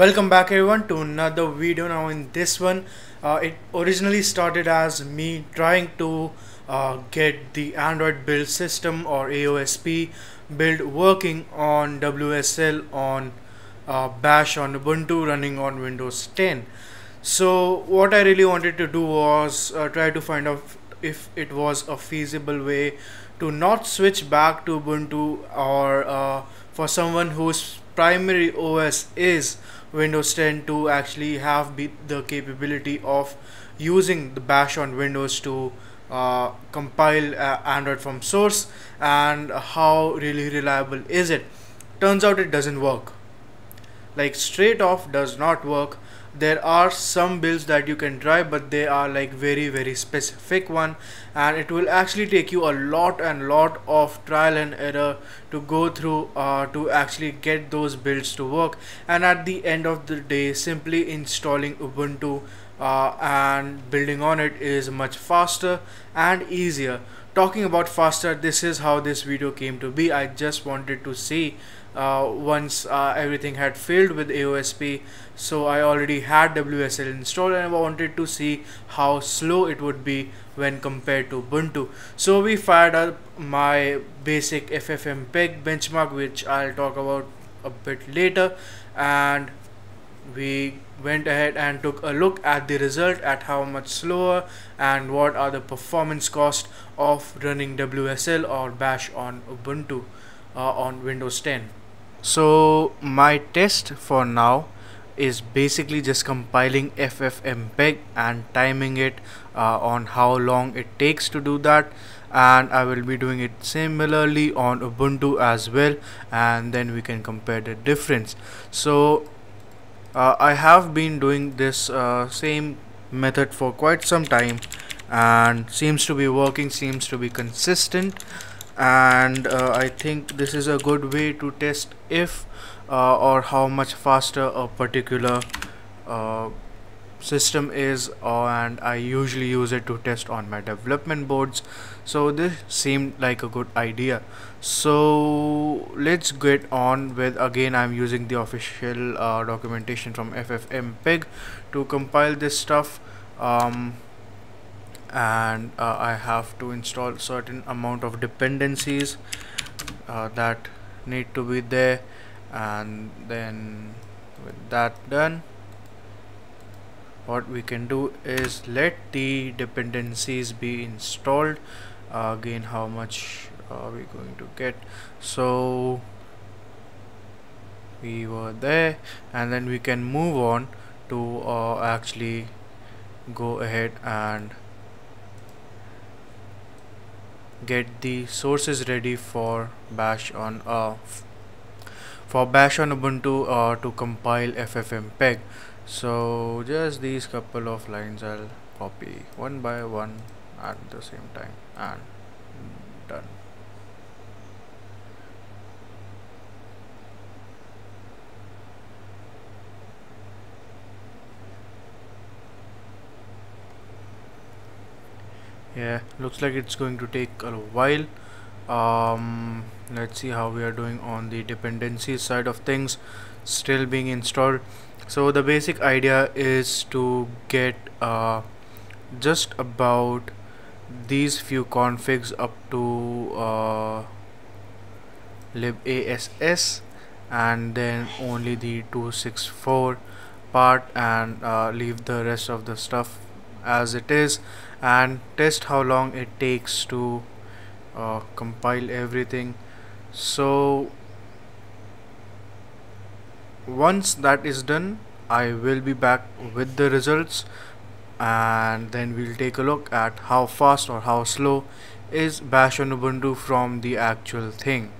welcome back everyone to another video. Now in this one uh, it originally started as me trying to uh, get the android build system or aosp build working on wsl on uh, bash on ubuntu running on windows 10 so what i really wanted to do was uh, try to find out if it was a feasible way to not switch back to ubuntu or uh, for someone whose primary os is Windows 10 to actually have the capability of using the bash on Windows to uh, compile uh, Android from source and how really reliable is it. Turns out it doesn't work. Like straight off does not work there are some builds that you can try but they are like very very specific one. And it will actually take you a lot and lot of trial and error to go through uh, to actually get those builds to work. And at the end of the day simply installing Ubuntu uh, and building on it is much faster and easier. Talking about faster this is how this video came to be. I just wanted to see uh, once uh, everything had failed with AOSP so I already had WSL installed and I wanted to see how slow it would be when compared to Ubuntu. So we fired up my basic FFmpeg benchmark which I'll talk about a bit later. And we went ahead and took a look at the result at how much slower and what are the performance cost of running WSL or bash on Ubuntu uh, on Windows 10 so my test for now is basically just compiling ffmpeg and timing it uh, on how long it takes to do that. And I will be doing it similarly on Ubuntu as well and then we can compare the difference. So uh, I have been doing this uh, same method for quite some time and seems to be working seems to be consistent. And uh, I think this is a good way to test if uh, or how much faster a particular uh, system is uh, and I usually use it to test on my development boards. So this seemed like a good idea. So let's get on with again I'm using the official uh, documentation from FFmpeg to compile this stuff. Um, and uh, I have to install certain amount of dependencies uh, that need to be there. And then with that done what we can do is let the dependencies be installed. Uh, again how much are we going to get? So we were there and then we can move on to uh, actually go ahead and get the sources ready for bash on uh, for bash on ubuntu uh, to compile ffmpeg so just these couple of lines i'll copy one by one at the same time and done. Yeah looks like it's going to take a while. Um, let's see how we are doing on the dependencies side of things. Still being installed so the basic idea is to get uh, just about these few configs up to uh, libass and then only the 264 part and uh, leave the rest of the stuff as it is and test how long it takes to uh, compile everything. So once that is done I will be back with the results and then we'll take a look at how fast or how slow is bash on ubuntu from the actual thing.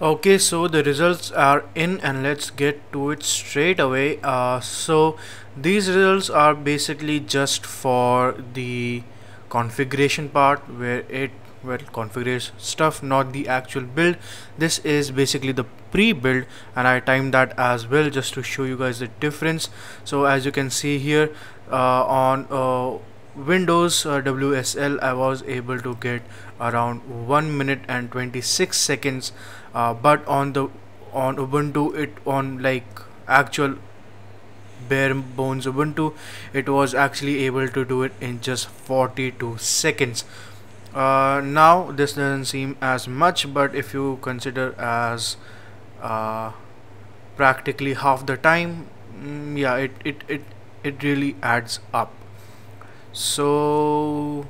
Okay so the results are in and let's get to it straight away. Uh, so these results are basically just for the configuration part where it well configuration stuff not the actual build. This is basically the pre-build and I timed that as well just to show you guys the difference. So as you can see here uh, on uh, Windows uh, WSL I was able to get around 1 minute and 26 seconds. Uh, but on the on Ubuntu it on like actual bare bones ubuntu it was actually able to do it in just 42 seconds uh, now this doesn't seem as much but if you consider as uh, practically half the time mm, yeah it, it it it really adds up. So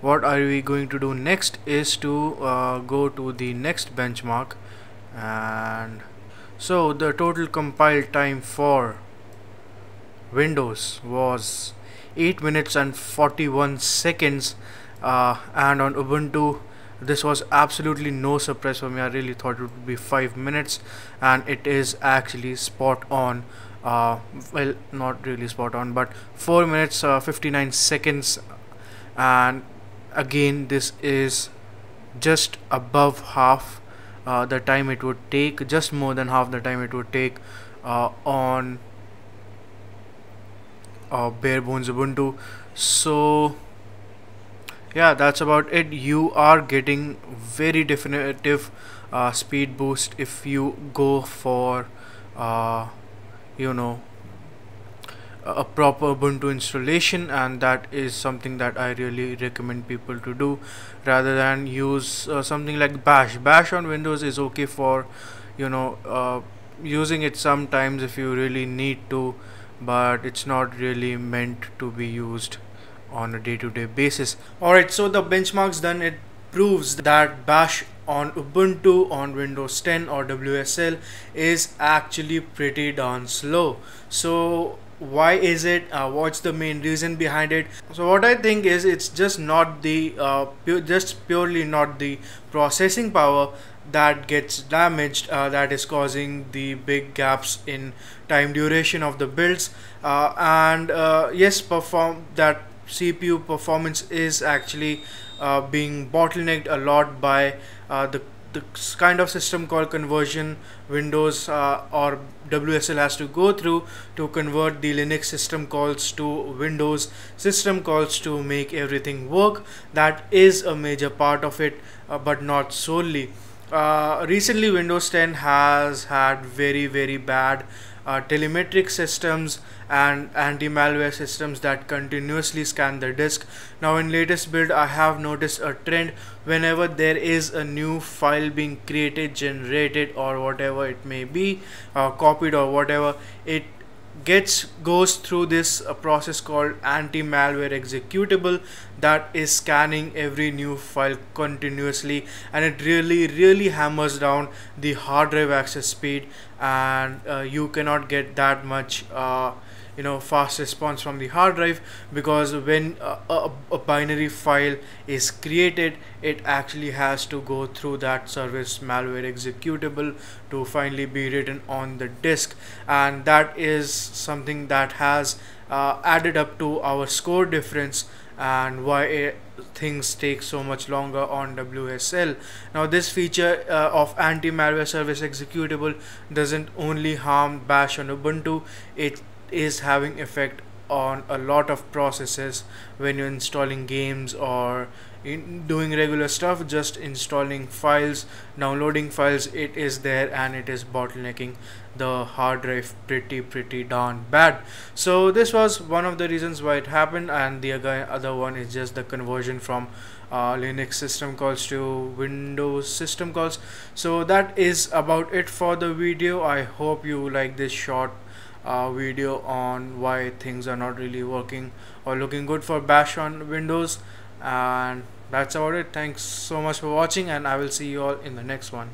what are we going to do next is to uh, go to the next benchmark. And so the total compile time for Windows was 8 minutes and 41 seconds uh, and on Ubuntu this was absolutely no surprise for me. I really thought it would be 5 minutes and it is actually spot on. Uh, well not really spot on but 4 minutes uh, 59 seconds. And again this is just above half uh, the time it would take just more than half the time it would take uh, on uh, bare bones ubuntu. So yeah that's about it. You are getting very definitive uh, speed boost if you go for uh, you know a proper Ubuntu installation and that is something that I really recommend people to do rather than use uh, something like bash. Bash on windows is okay for you know uh, using it sometimes if you really need to but it's not really meant to be used on a day-to-day -day basis alright so the benchmarks done it proves that bash on ubuntu on windows 10 or wsl is actually pretty darn slow. So why is it? Uh, what's the main reason behind it? So what i think is it's just not the uh, pu just purely not the processing power that gets damaged uh, that is causing the big gaps in time duration of the builds. Uh, and uh, yes perform that cpu performance is actually uh, being bottlenecked a lot by the the kind of system called conversion Windows uh, or WSL has to go through to convert the Linux system calls to Windows system calls to make everything work. That is a major part of it, uh, but not solely. Uh, recently, Windows 10 has had very, very bad uh, telemetric systems and anti-malware systems that continuously scan the disk. Now in latest build i have noticed a trend. Whenever there is a new file being created generated or whatever it may be uh, copied or whatever it gets goes through this uh, process called anti-malware executable that is scanning every new file continuously. And it really really hammers down the hard drive access speed. And uh, you cannot get that much uh, you know fast response from the hard drive because when a, a, a, binary file is created it actually has to go through that service malware executable to finally be written on the disk and that is something that has uh, added up to our score difference and why it, things take so much longer on WSL. Now this feature uh, of anti-malware service executable doesn't only harm bash on Ubuntu, it is having effect on a lot of processes when you're installing games or in doing regular stuff just installing files downloading files it is there and it is bottlenecking the hard drive pretty pretty darn bad. So this was one of the reasons why it happened and the other one is just the conversion from uh, Linux system calls to Windows system calls. So that is about it for the video. I hope you like this short uh, video on why things are not really working or looking good for bash on windows. And that's about it. Thanks so much for watching and i will see you all in the next one